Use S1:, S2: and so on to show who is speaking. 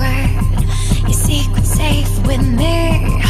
S1: word. Your secret's safe with me.